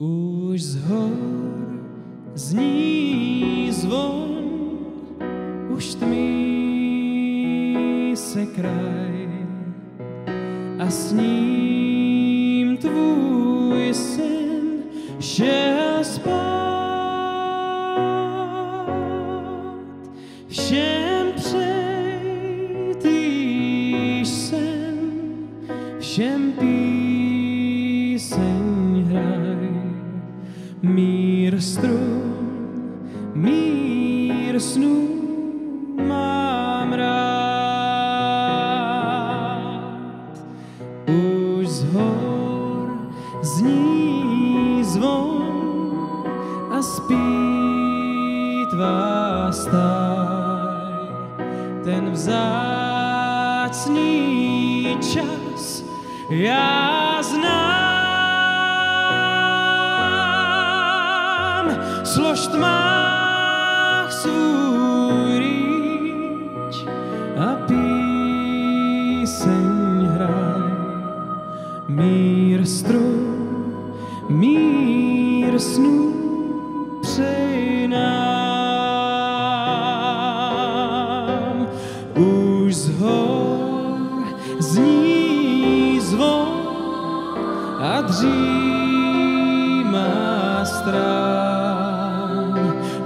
Už z hor zní zvon, už tmí se kraj a s ním tvůj syn šel spát. Všem přejtýš sen, všem píseň. Mír strun, mír snů mám rád. Už z hor zní zvon a spí tvá stáj. Ten vzácný čas já znám. Slož tmách svůj rýč a píseň hraj. Mír strun, mír snů přej nám. Už z hor zní zvon a dřímá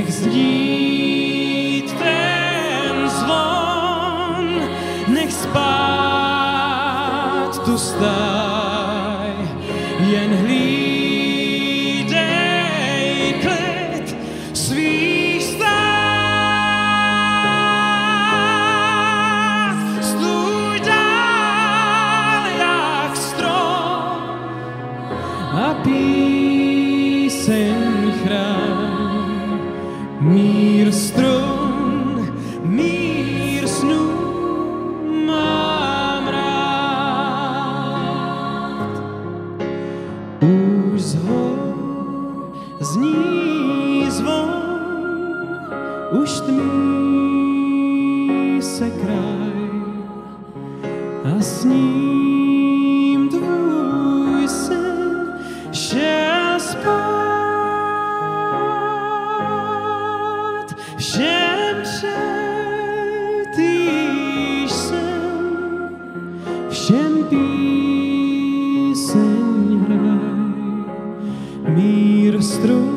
Nech zdít ten zvon, nech spát tu stáj, jen hlídej klid svých stát. Stůj dál jak strom a píseň Mír strun, mír snů mám rád. Už z zní zvon, už tmí se kraj a s píseň hraj. Mír strun, mír